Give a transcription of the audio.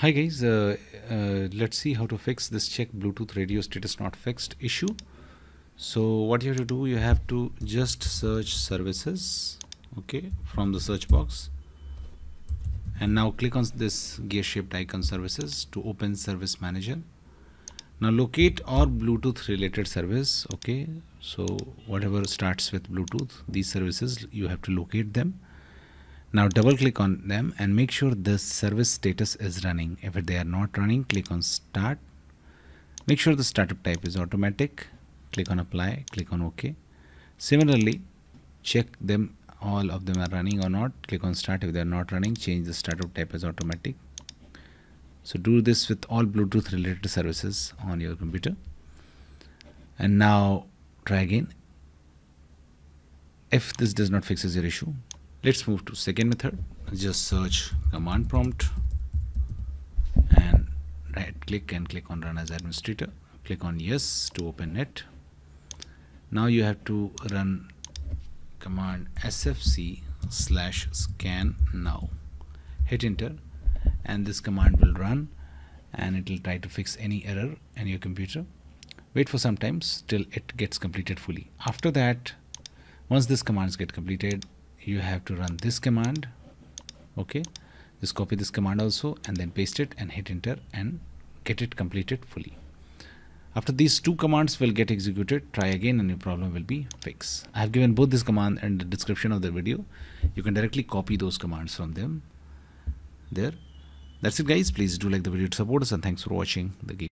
Hi guys, uh, uh, let's see how to fix this check Bluetooth radio status not fixed issue. So what you have to do, you have to just search services, okay, from the search box. And now click on this gear shaped icon services to open service manager. Now locate our Bluetooth related service, okay. So whatever starts with Bluetooth, these services, you have to locate them now double click on them and make sure the service status is running. If they are not running click on start. Make sure the startup type is automatic. Click on apply click on ok similarly check them all of them are running or not. Click on start. If they are not running change the startup type as automatic. So do this with all bluetooth related services on your computer. And now try again. If this does not fixes your issue let's move to second method. Just search command prompt and right click and click on run as administrator. Click on yes to open it. Now you have to run command sfc slash scan now. Hit enter and this command will run and it will try to fix any error in your computer. Wait for some time till it gets completed fully. After that once this commands get completed you have to run this command okay? Just copy this command also and then paste it and hit enter and get it completed fully. After these two commands will get executed try again and your problem will be fixed. I have given both this command and the description of the video. You can directly copy those commands from them there. That's it guys. Please do like the video to support us and thanks for watching the game